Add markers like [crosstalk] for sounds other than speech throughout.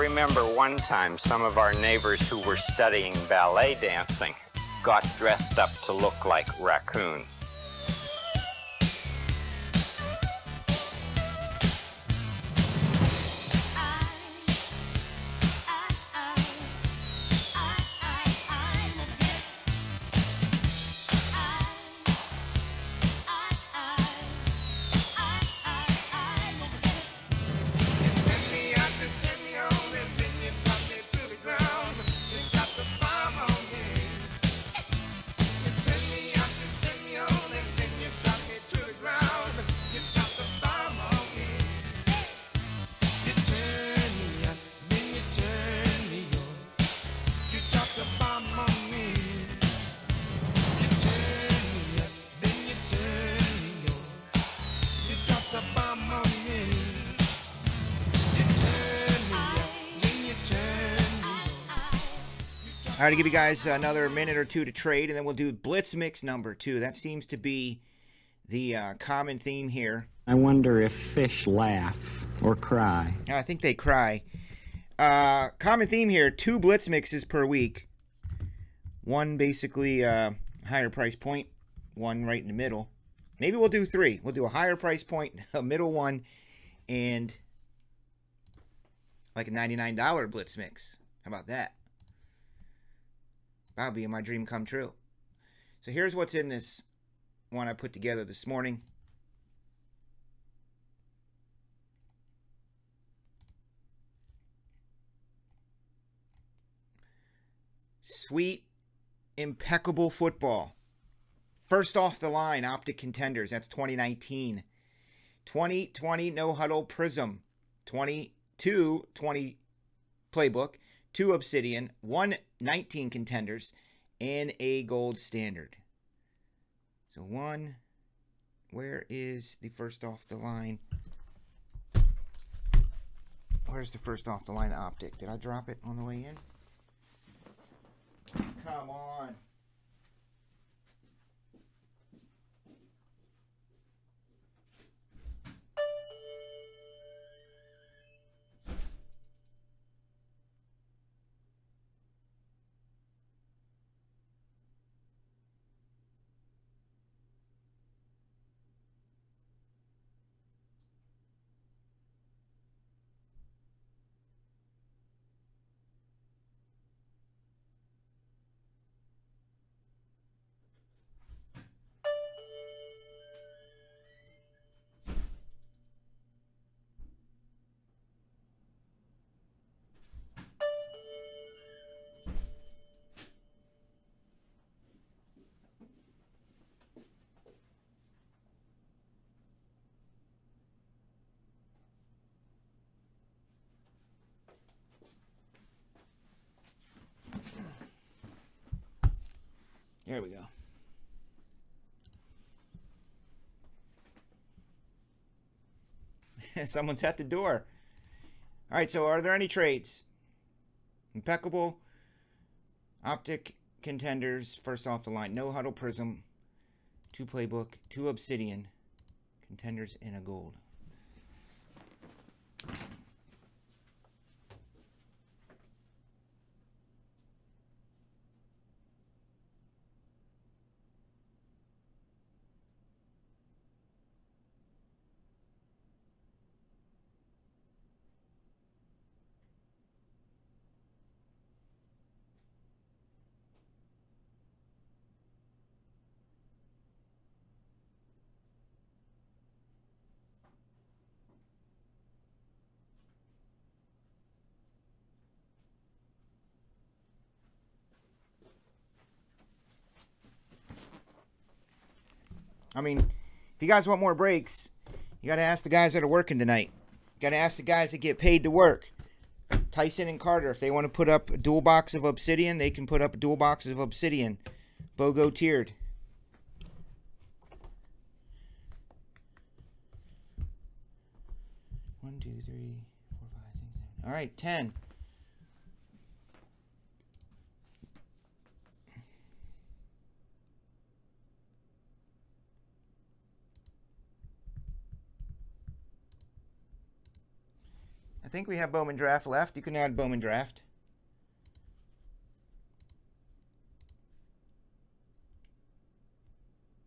I remember one time some of our neighbors who were studying ballet dancing got dressed up to look like raccoons. Right, to give you guys another minute or two to trade, and then we'll do Blitz Mix number two. That seems to be the uh, common theme here. I wonder if fish laugh or cry. I think they cry. Uh, common theme here: two Blitz mixes per week. One basically uh, higher price point, one right in the middle. Maybe we'll do three. We'll do a higher price point, [laughs] a middle one, and like a ninety-nine dollar Blitz mix. How about that? That'll be my dream come true. So here's what's in this one I put together this morning. Sweet, impeccable football. First off the line, Optic Contenders. That's 2019. 2020 No Huddle Prism. 22 20 Playbook two Obsidian, one 19 contenders, and a gold standard. So one, where is the first off the line? Where's the first off the line optic? Did I drop it on the way in? Come on. There we go. [laughs] Someone's at the door. All right, so are there any trades? Impeccable. Optic contenders, first off the line. No huddle prism. Two playbook. Two obsidian. Contenders in a gold. I mean, if you guys want more breaks, you got to ask the guys that are working tonight. You got to ask the guys that get paid to work. Tyson and Carter, if they want to put up a dual box of Obsidian, they can put up a dual box of Obsidian. BOGO tiered. One, two, three, four, five, six, seven. All right, ten. Think we have Bowman Draft left. You can add Bowman Draft.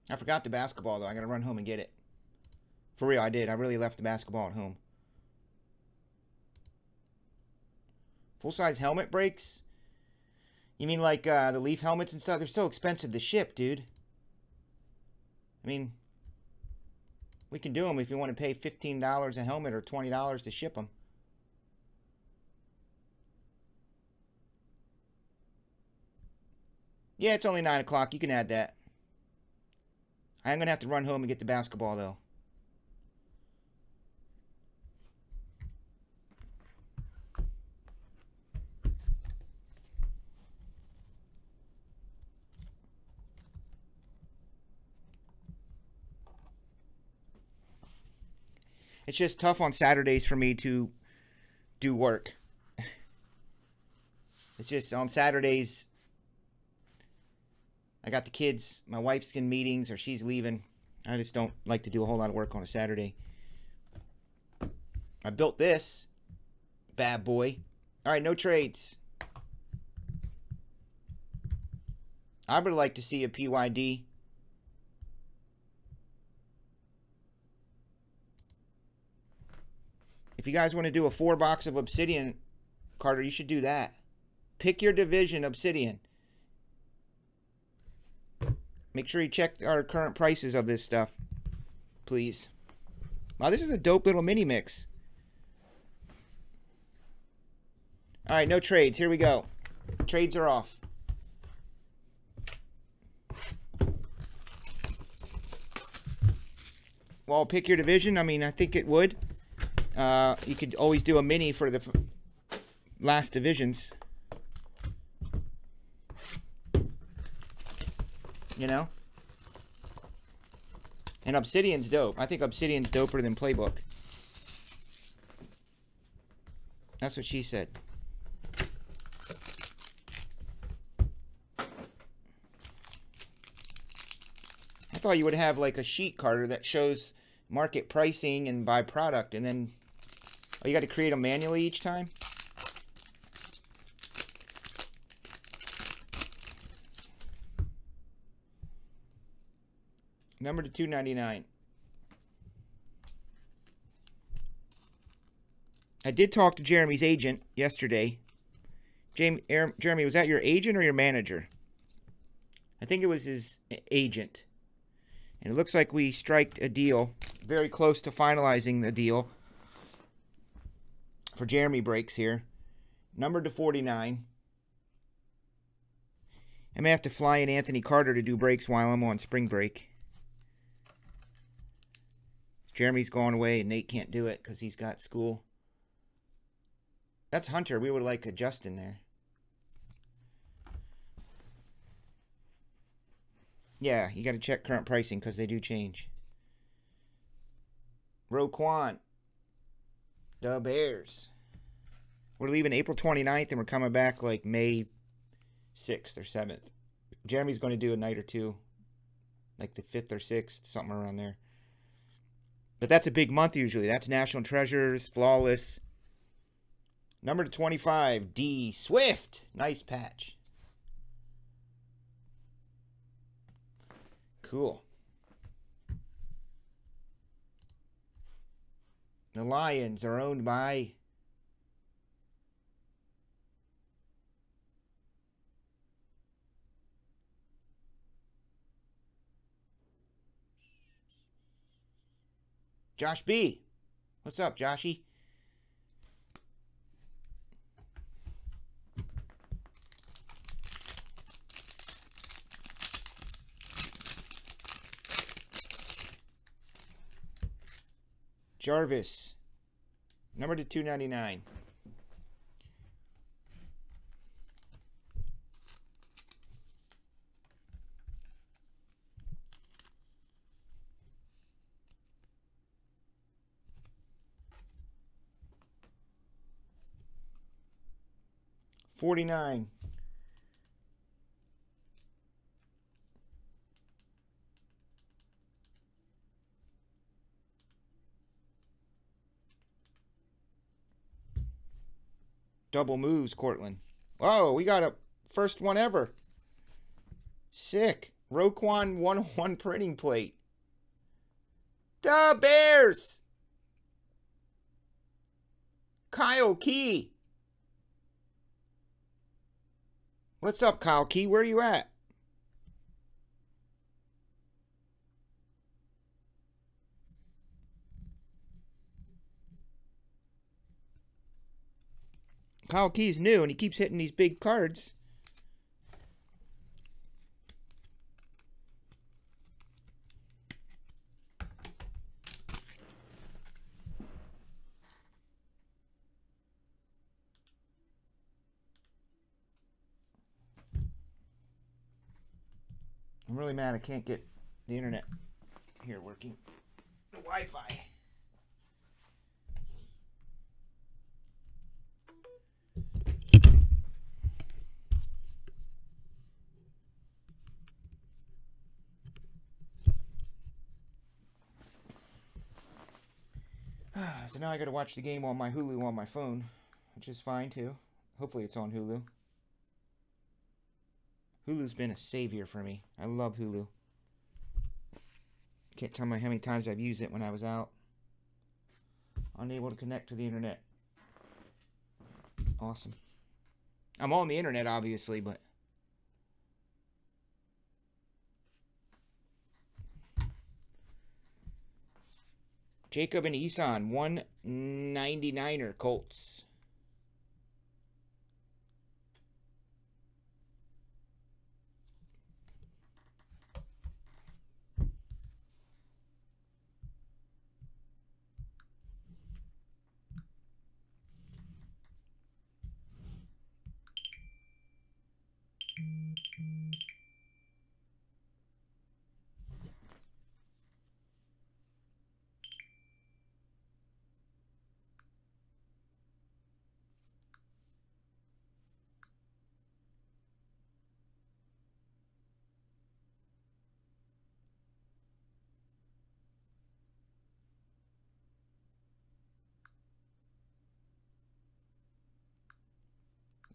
I forgot the basketball, though. I got to run home and get it. For real, I did. I really left the basketball at home. Full-size helmet breaks? You mean like uh, the Leaf helmets and stuff? They're so expensive to ship, dude. I mean, we can do them if you want to pay $15 a helmet or $20 to ship them. Yeah, it's only 9 o'clock. You can add that. I'm going to have to run home and get the basketball, though. It's just tough on Saturdays for me to do work. [laughs] It's just on Saturdays I got the kids. My wife's in meetings or she's leaving. I just don't like to do a whole lot of work on a Saturday. I built this bad boy. All right, no trades. I would like to see a PYD. If you guys want to do a four box of Obsidian, Carter, you should do that. Pick your division, Obsidian. Make sure you check our current prices of this stuff, please. Wow, this is a dope little mini mix. All right, no trades. Here we go. Trades are off. Well, pick your division. I mean, I think it would. Uh, you could always do a mini for the last divisions. You know? And Obsidian's dope. I think Obsidian's doper than Playbook. That's what she said. I thought you would have like a sheet Carter that shows market pricing and by product and then oh you got to create them manually each time Number to 299. I did talk to Jeremy's agent yesterday. Jamie, Jeremy, was that your agent or your manager? I think it was his agent. And it looks like we striked a deal, very close to finalizing the deal for Jeremy breaks here. Number to 49. I may have to fly in Anthony Carter to do breaks while I'm on spring break. Jeremy's going away and Nate can't do it because he's got school. That's Hunter. We would like a Justin there. Yeah, you got to check current pricing because they do change. Roquan. The Bears. We're leaving April 29th and we're coming back like May 6th or 7th. Jeremy's going to do a night or two. Like the 5th or 6th, something around there. But that's a big month usually. That's National Treasures, Flawless. Number 25, D Swift. Nice patch. Cool. The Lions are owned by Josh B. What's up, Joshy? Jarvis. Number to 299. 49. Double moves, Cortland. Whoa, we got a first one ever. Sick. Roquan 101 printing plate. The Bears! Kyle Key. What's up, Kyle Key? Where are you at? Kyle Key's new and he keeps hitting these big cards. Really mad I can't get the internet here working. The Wi-Fi. [sighs] so now I gotta watch the game on my Hulu on my phone, which is fine too. Hopefully it's on Hulu. Hulu's been a savior for me. I love Hulu. Can't tell me how many times I've used it when I was out. Unable to connect to the internet. Awesome. I'm on the internet, obviously, but. Jacob and Eason, 199er Colts.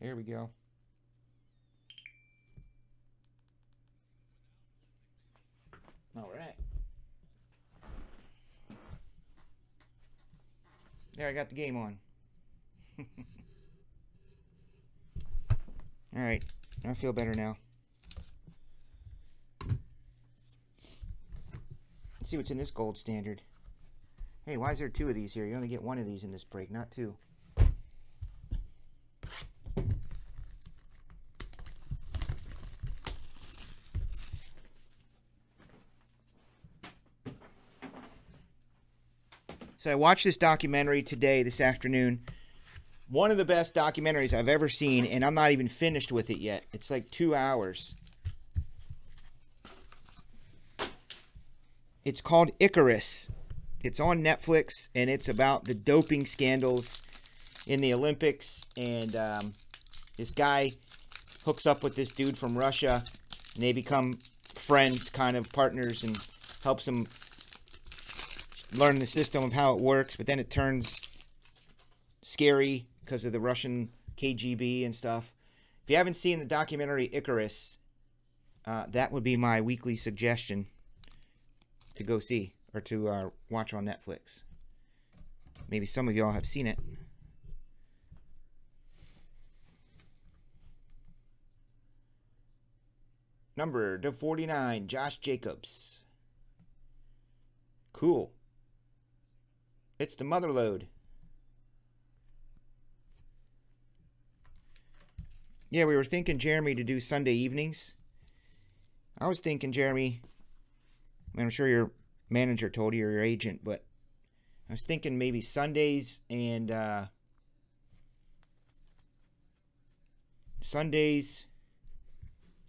There we go. All right. There, I got the game on. [laughs] All right. I feel better now. Let's see what's in this gold standard. Hey, why is there two of these here? You only get one of these in this break, not two. I watched this documentary today, this afternoon. One of the best documentaries I've ever seen, and I'm not even finished with it yet. It's like two hours. It's called Icarus. It's on Netflix, and it's about the doping scandals in the Olympics. And um, this guy hooks up with this dude from Russia, and they become friends, kind of partners, and helps him learn the system of how it works, but then it turns scary because of the Russian KGB and stuff. If you haven't seen the documentary Icarus, uh, that would be my weekly suggestion to go see or to uh, watch on Netflix. Maybe some of y'all have seen it. Number to 49, Josh Jacobs. Cool. It's the mother load. Yeah, we were thinking, Jeremy, to do Sunday evenings. I was thinking, Jeremy, I'm sure your manager told you or your agent, but I was thinking maybe Sundays and uh, Sundays,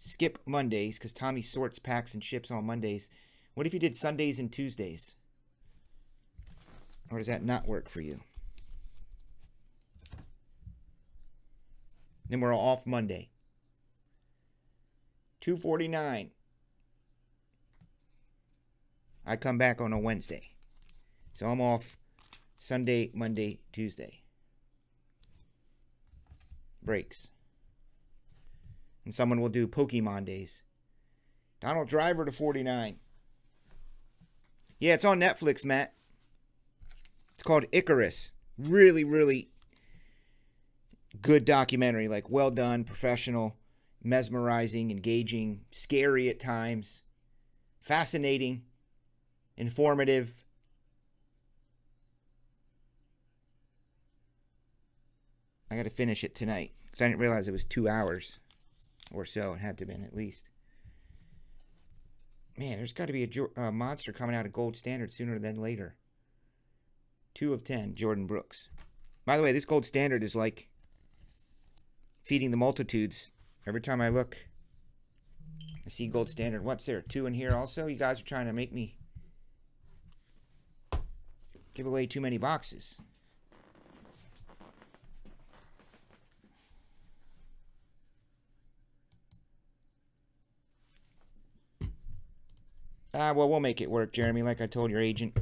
skip Mondays because Tommy sorts, packs, and ships on Mondays. What if you did Sundays and Tuesdays? Or does that not work for you? Then we're off Monday. 249. I come back on a Wednesday. So I'm off Sunday, Monday, Tuesday. breaks. And someone will do Pokemon days. Donald Driver to 49. Yeah, it's on Netflix, Matt. It's called Icarus. Really, really good documentary. Like, well done, professional, mesmerizing, engaging, scary at times, fascinating, informative. I got to finish it tonight because I didn't realize it was two hours or so. It had to have been at least. Man, there's got to be a, a uh, monster coming out of gold standard sooner than later. Two of ten, Jordyn Brooks. By the way, this gold standard is like feeding the multitudes. Every time I look, I see gold standard. What's there? Two in here also? You guys are trying to make me give away too many boxes. Ah, well, we'll make it work, Jeremy, like I told your agent.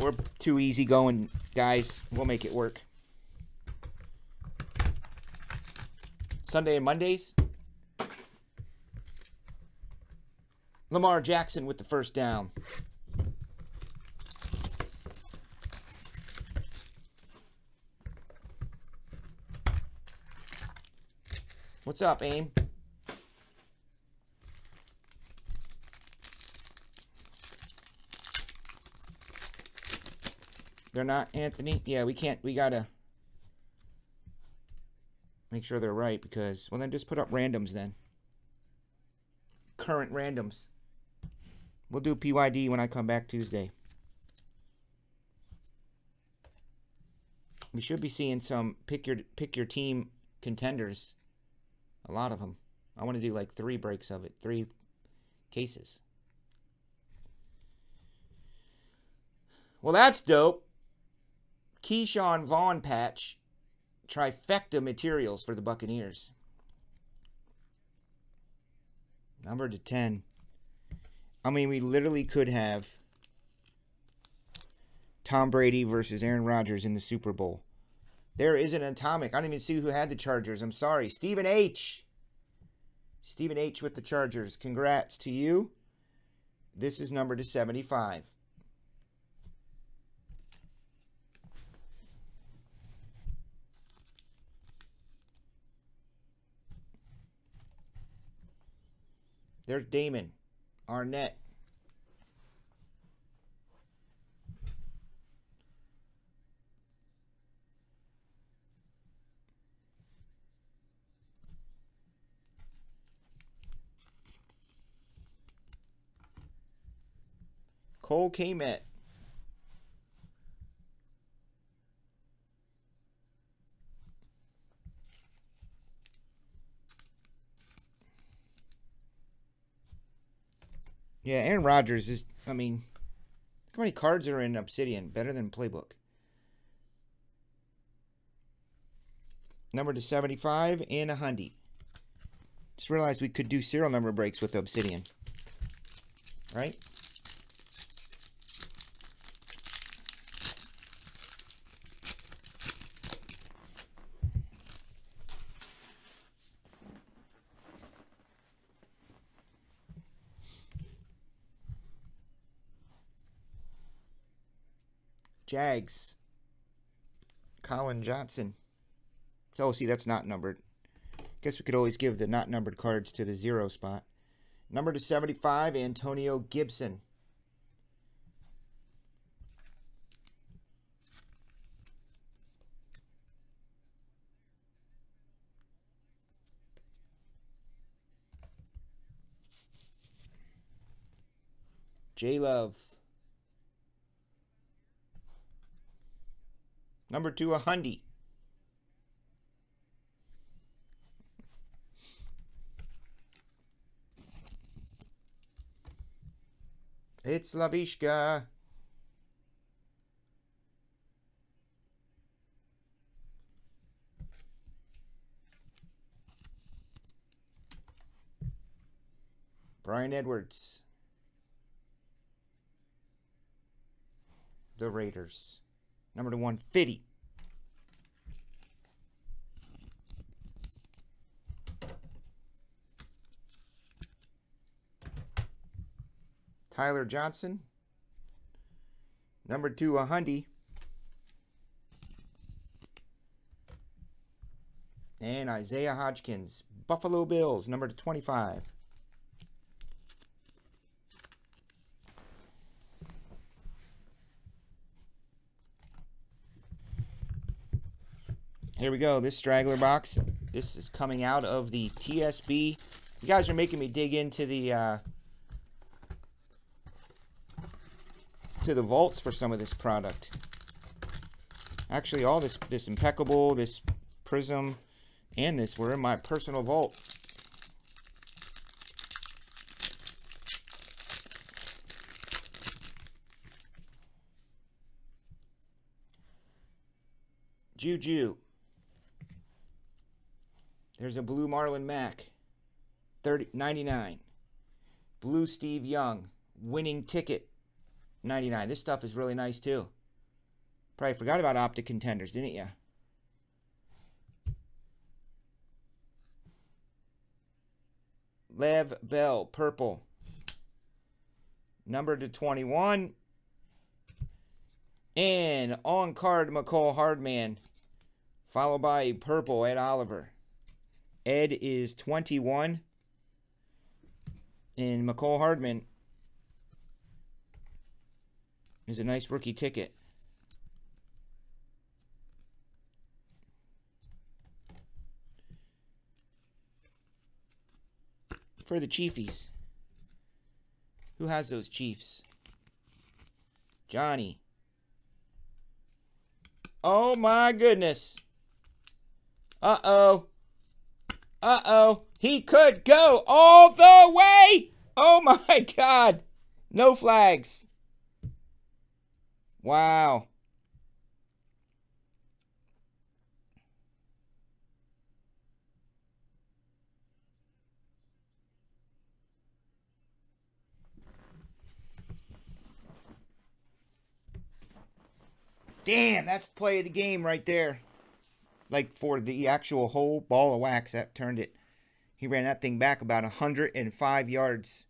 We're too easy going, guys. We'll make it work. Sunday and Mondays. Lamar Jackson with the first down. What's up, Aim? They're not Anthony. Yeah, we can't. We gotta make sure they're right because well then just put up randoms then. Current randoms. We'll do PYD when I come back Tuesday. We should be seeing some pick your pick your team contenders. A lot of them. I want to do like three breaks of it, three cases. Well, that's dope. Ke'Shawn Vaughn patch trifecta materials for the Buccaneers. Number to 10. I mean, we literally could have Tom Brady versus Aaron Rodgers in the Super Bowl. There is an atomic. I don't even see who had the Chargers. I'm sorry. Stephen H. Stephen H. with the Chargers. Congrats to you. This is number to 75. There's Damon, Arnette. Cole Kmet. Yeah, Aaron Rodgers is. I mean, how many cards are in Obsidian? Better than Playbook. Number to 75 and a Hundy. Just realized we could do serial number breaks with Obsidian. Right? Jags. Collin Johnson. So, see, that's not numbered. Guess we could always give the not numbered cards to the zero spot. Number to 75, Antonio Gibson. J Love. Number two, a Hundy. It's Laviska. Bryan Edwards. The Raiders number to 150. Tyler Johnson, number two, a Hundy. And Isaiah Hodgins, Buffalo Bills, number 25. Here we go. This straggler box. This is coming out of the TSB. You guys are making me dig into the uh, to the vaults for some of this product. Actually, all this this impeccable, this prism, and this were in my personal vault. Juju. There's a blue Marlon Mack. 30, 99. Blue Steve Young. Winning ticket. 99. This stuff is really nice too. Probably forgot about Optic Contenders, didn't you? Lev Bell, purple. Number to 21. And on card, Mecole Hardman. Followed by purple, Ed Oliver. Ed is 21. And Mecole Hardman is a nice rookie ticket. For the Chiefies. Who has those Chiefs? Johnny. Oh my goodness. Uh-oh. Uh-oh. He could go all the way. Oh [laughs] my God. No flags. Wow. Damn, that's play of the game right there. Like for the actual whole ball of wax that turned it. He ran that thing back about 105 yards.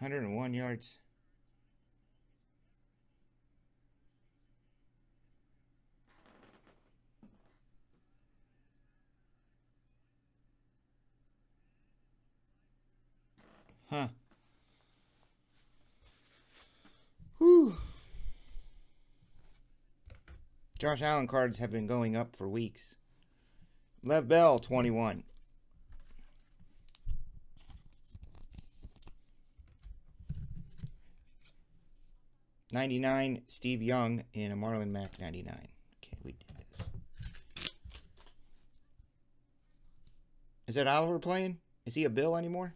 Hundred and one yards. Huh. Whew. Josh Allen cards have been going up for weeks. Lev Bell, 21. Ninety-nine, Steve Young, in a Marlon Mack ninety-nine. Okay, we did this. Is that Oliver playing? Is he a Bill anymore?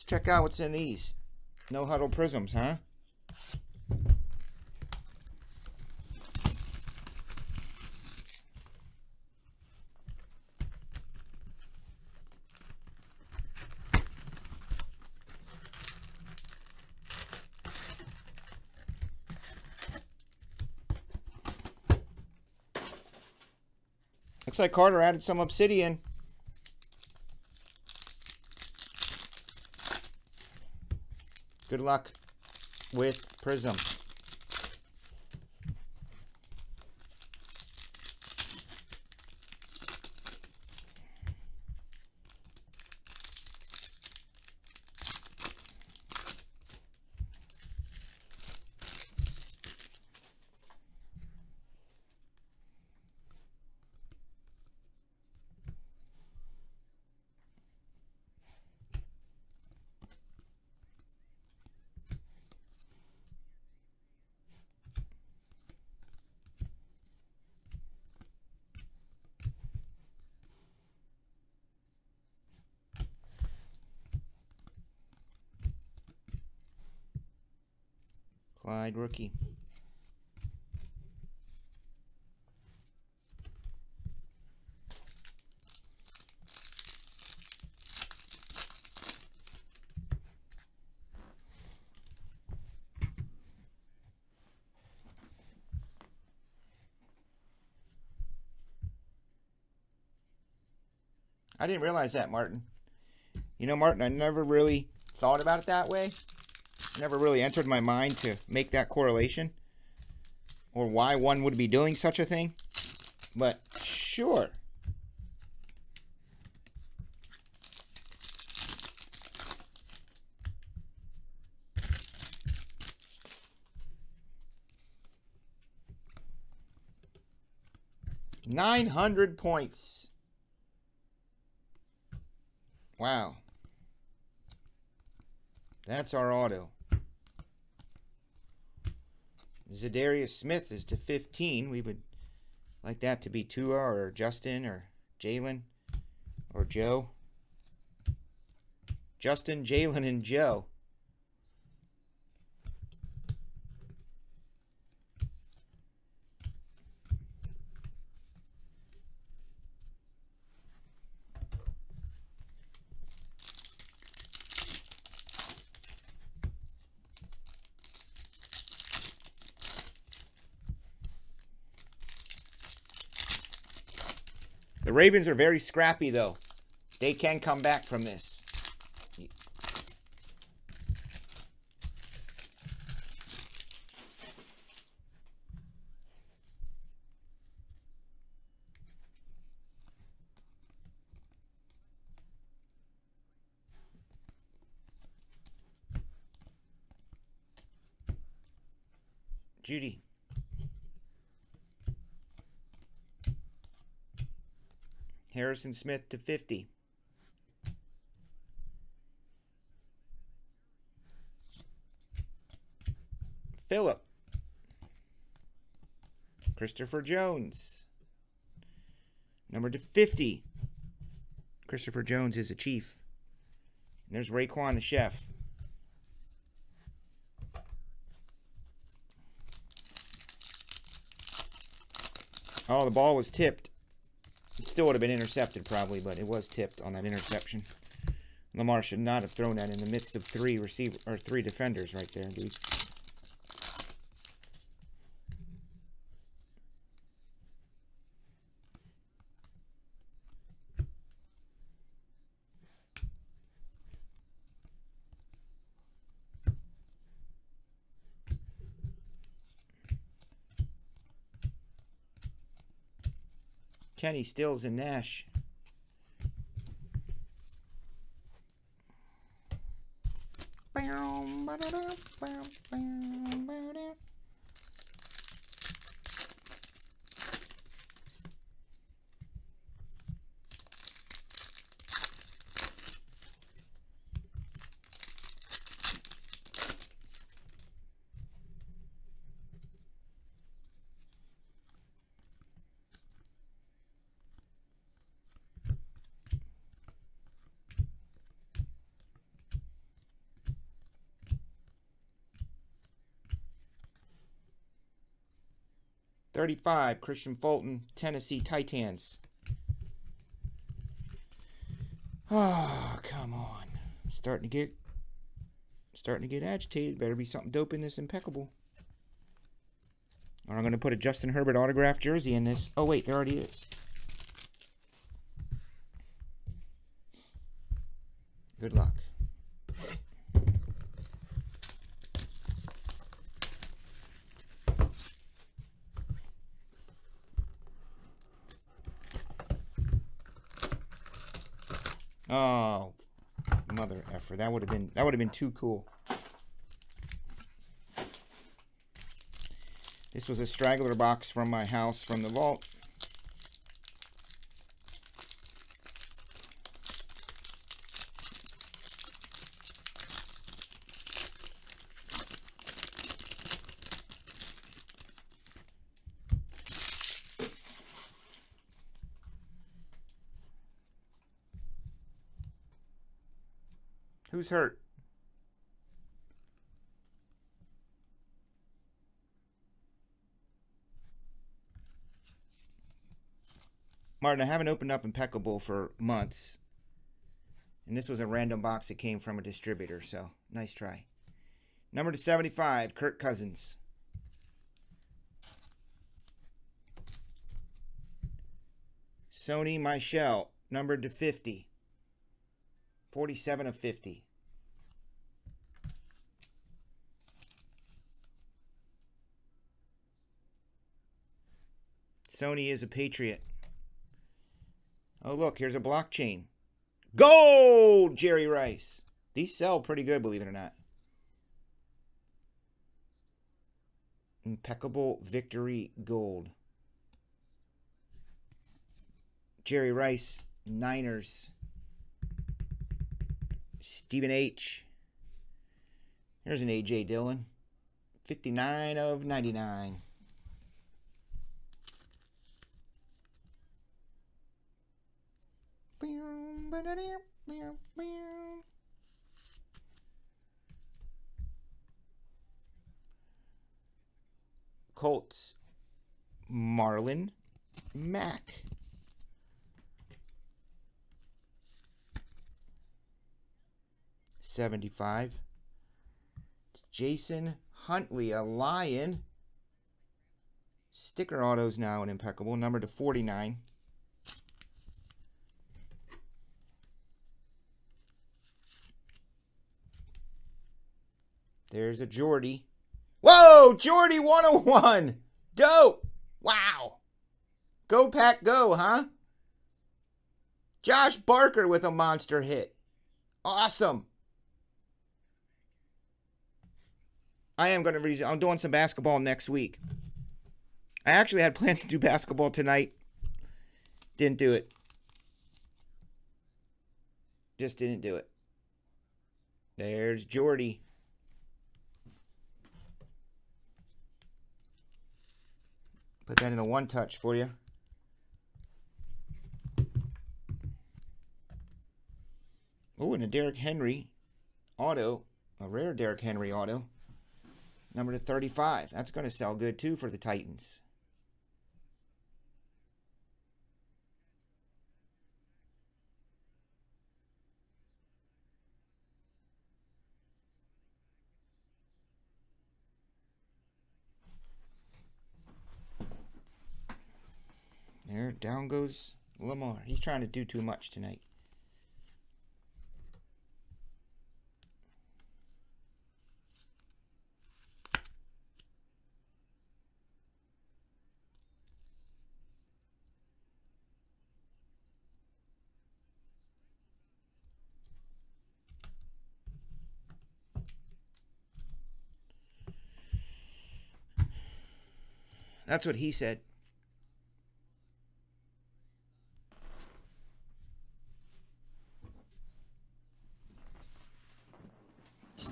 Let's check out what's in these. No huddle prisms, huh? Looks like Carter added some obsidian. Good luck with Prism. Clyde rookie. I didn't realize that, Martin. You know, Martin, I never really thought about it that way. Never really entered my mind to make that correlation or why one would be doing such a thing. But sure. Nine hundred points. Wow. That's our auto. Za'Darius Smith is to 15. We would like that to be Tua or Justin or Jalen or Joe. Justin, Jalen, and Joe. Ravens are very scrappy, though. They can come back from this. Jeudy. Harrison Smith to 50. Philip. Christopher Jones. Number to 50. Christopher Jones is a chief. And there's Raekwon the chef. Oh, the ball was tipped. Still would have been intercepted probably, but it was tipped on that interception. Lamar should not have thrown that in the midst of three receiver or three defenders right there, dude. Kenny Stills and Nash. Thirty-five, Kristian Fulton, Tennessee Titans. Oh, come on. Starting to get starting to get agitated. Better be something dope in this impeccable. Or I'm going to put a Justin Herbert autographed jersey in this. Oh, wait, there already is. Good luck. Oh, mother effer. That would have been that would have been too cool. This was a straggler box from my house from the vault. Hurt? Martin, I haven't opened up Impeccable for months. And this was a random box that came from a distributor, so nice try. Number to 75, Kirk Cousins. Sony Michel, numbered to 50. 47 of 50. Sony is a patriot. Oh, look, here's a blockchain. Gold, Jerry Rice. These sell pretty good, believe it or not. Impeccable Victory Gold. Jerry Rice, Niners. Stephen H. Here's an A.J. Dillon. 59 of 99. Colts. Marlon Mack. Seventy-five. Jason Huntley, a lion. Sticker autos now an impeccable. Number to 49. There's a Jordy. Whoa, Jordy 101. Dope. Wow. Go pack go, huh? Josh Barker with a monster hit. Awesome. I am going to read. I'm doing some basketball next week. I actually had [laughs] plans to do basketball tonight. Didn't do it. Just didn't do it. There's Jordy. Put that in a one touch for you. Oh, and a Derrick Henry auto, a rare Derrick Henry auto, number to 35. That's going to sell good too for the Titans. There, down goes Lamar. He's trying to do too much tonight. That's what he said.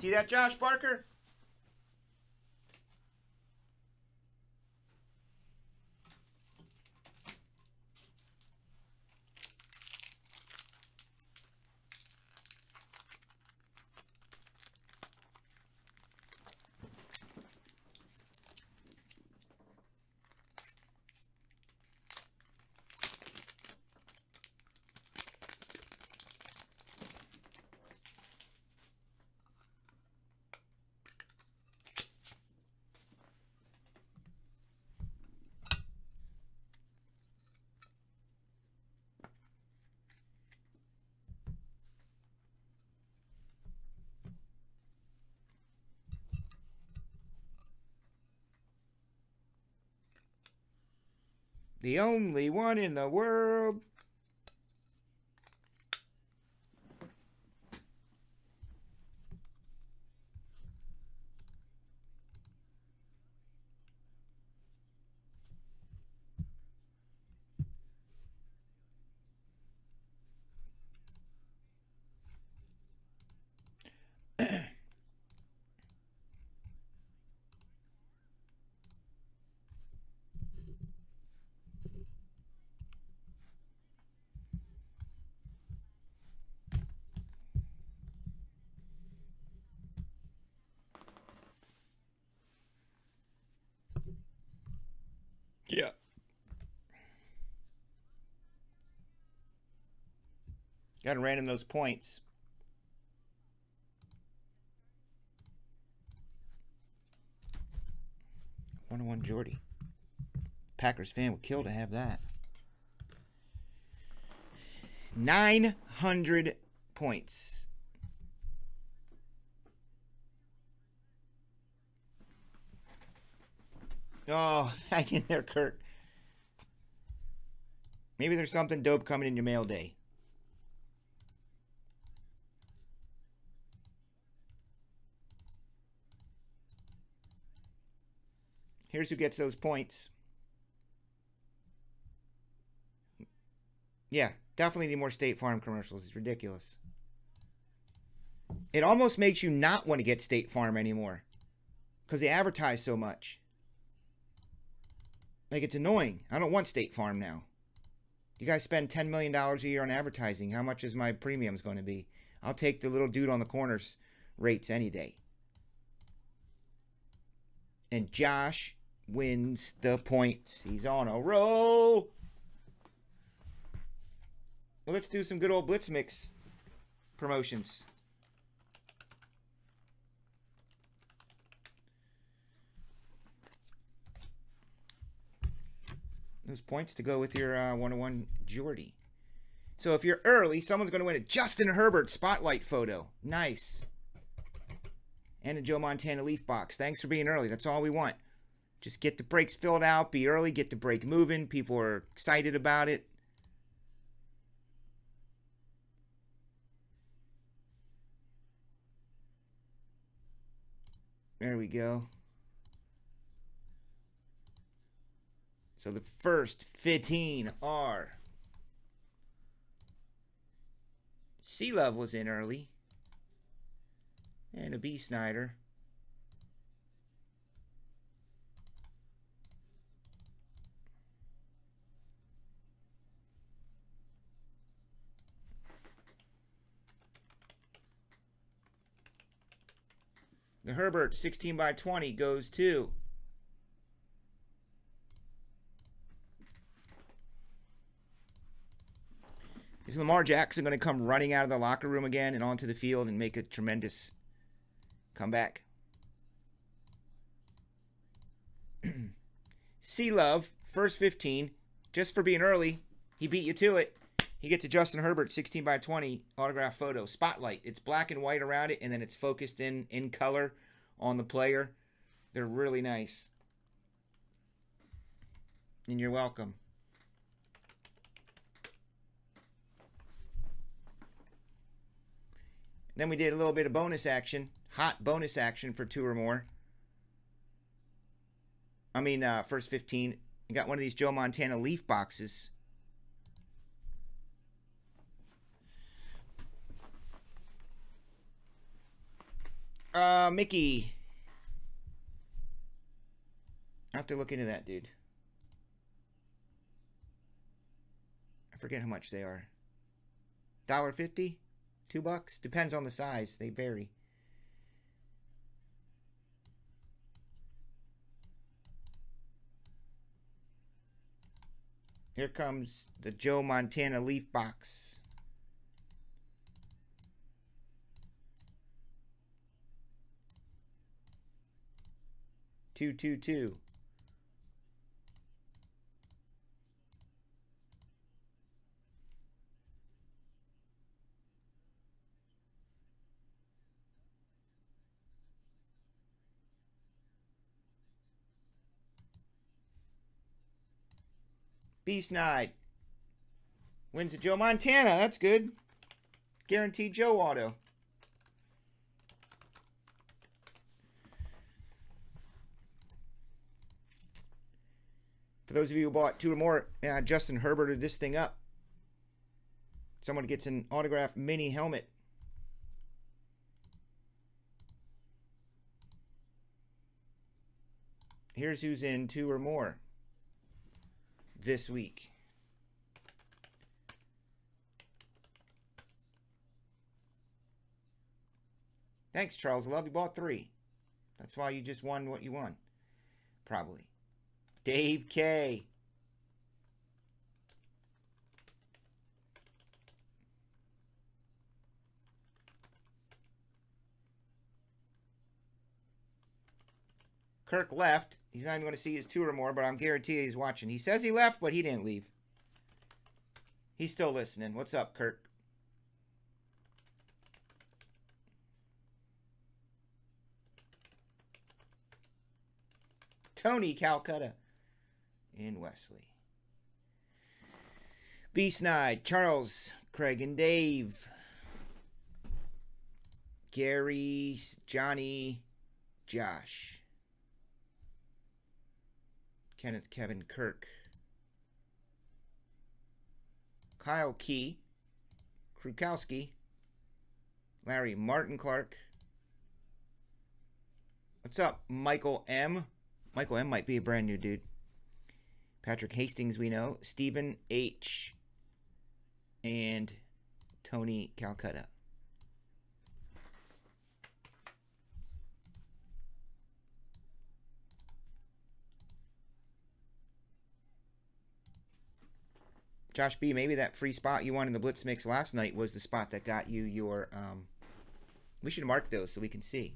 See that, Josh Barker? The only one in the world. Yeah. Got to random those points. One one Jordy. Packers fan would kill to have that. 900 points. Oh, [laughs] hang in there, Kurt. Maybe there's something dope coming in your mail day. Here's who gets those points. Yeah, definitely need more State Farm commercials. It's ridiculous. It almost makes you not want to get State Farm anymore because they advertise so much. Like, it's annoying. I don't want State Farm now. You guys spend $10 million a year on advertising. How much is my premiums going to be? I'll take the little dude on the corners rates any day. And Josh wins the points. He's on a roll. Well, let's do some good old Blitz Mix promotions. Those points to go with your uh, 101 Jordy. So if you're early, someone's going to win a Justin Herbert spotlight photo. Nice. And a Joe Montana leaf box. Thanks for being early. That's all we want. Just get the breaks filled out, be early, get the break moving. People are excited about it. There we go. So the first 15 are C Love was in early. And a B Snyder. The Herbert 16 by 20 goes to Is Lamar Jackson going to come running out of the locker room again and onto the field and make a tremendous comeback? [clears throat] C Love, first 15, just for being early. He beat you to it. He gets a Justin Herbert 16 by 20 autograph photo. Spotlight. It's black and white around it, and then it's focused in in color on the player. They're really nice. And you're welcome. Then we did a little bit of bonus action, hot bonus action for two or more. I mean, uh, first 15. You got one of these Joe Montana leaf boxes. Uh, Mickey. I have to look into that, dude. I forget how much they are. Dollar fifty? Two bucks? Depends on the size. They vary. Here comes the Joe Montana leaf box. Two, two, two. Beast Night. Wins to Joe Montana. That's good. Guaranteed Joe auto. For those of you who bought two or more, uh, Justin Herbert this thing up. Someone gets an autographed mini helmet. Here's who's in two or more this week. Thanks, Charles Love. You bought three. That's why you just won what you won. Probably. Dave K. Kirk left. He's not even going to see his two or more, but I'm guaranteed he's watching. He says he left, but he didn't leave. He's still listening. What's up, Kirk? Tony Calcutta in Wesley. B Snide, Charles, Craig, and Dave. Gary, Johnny, Josh. Kenneth, Kevin, Kirk. Kyle Key, Krukowski, Larry Martin Clark. What's up, Michael M? Michael M might be a brand new dude. Patrick Hastings, we know. Stephen H. And Tony Calcutta. Josh B, maybe that free spot you won in the Blitz Mix last night was the spot that got you your. Um, we should mark those so we can see.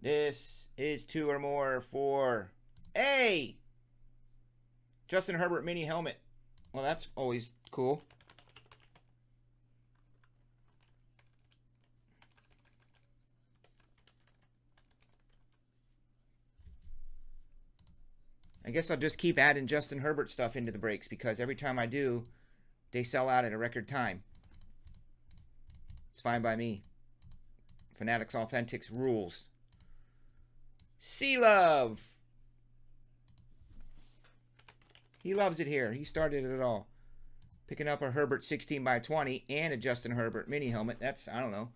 This is two or more for A. Justin Herbert mini helmet. Well, that's always cool. I guess I'll just keep adding Justin Herbert stuff into the breaks because every time I do, they sell out at a record time. It's fine by me. Fanatics Authentics rules. C Love. He loves it here. He started it all. Picking up a Herbert 16 by 20 and a Justin Herbert mini helmet. That's, I don't know.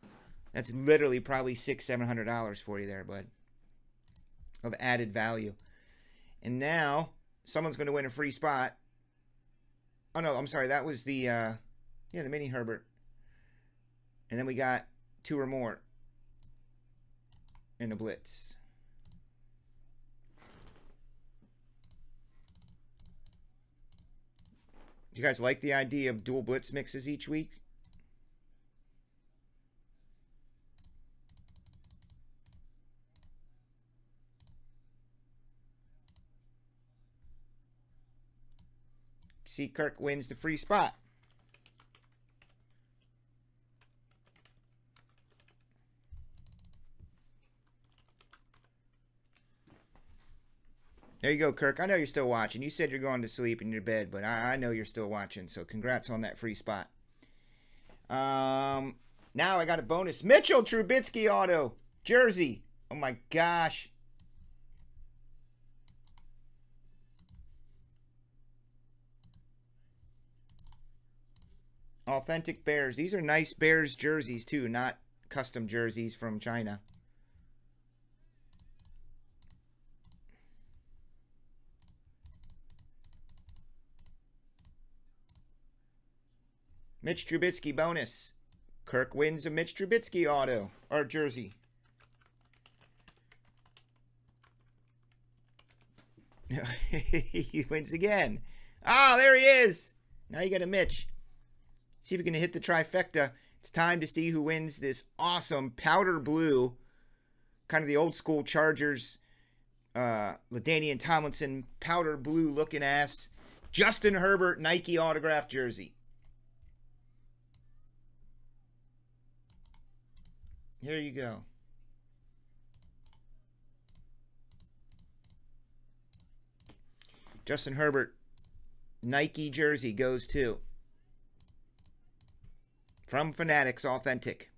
That's literally probably six, seven hundred dollars for you there, bud. Of added value. And now someone's going to win a free spot. Oh no, I'm sorry. That was the uh, yeah the mini Herbert. And then we got two or more in the blitz. Do you guys like the idea of dual blitz mixes each week? See, Kirk wins the free spot. There you go, Kirk. I know you're still watching. You said you're going to sleep in your bed, but I, I know you're still watching. So congrats on that free spot. Um, now I got a bonus. Mitchell Trubisky auto. Jersey. Oh my gosh. Authentic Bears. These are nice Bears jerseys too, not custom jerseys from China. Mitch Trubisky bonus. Kirk wins a Mitch Trubisky auto or jersey. [laughs] he wins again. Ah, oh, there he is. Now you got a Mitch. See if we can hit the trifecta. It's time to see who wins this awesome powder blue, kind of the old school Chargers, uh, LaDainian Tomlinson powder blue looking ass, Justin Herbert Nike autograph jersey. Here you go. Justin Herbert Nike jersey goes to from Fanatics Authentic.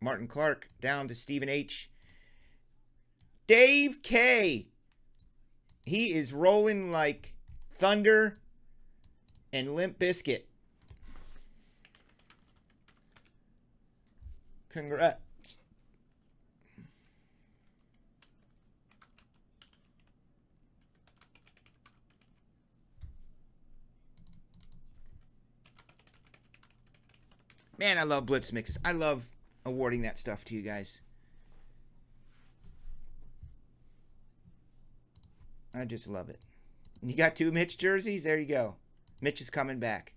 Martin Clark down to Stephen H. Dave K. He is rolling like thunder and Limp Bizkit. Congrats. Man, I love Blitz mixes. I love awarding that stuff to you guys. I just love it. You got two Mitch jerseys? There you go. Mitch is coming back.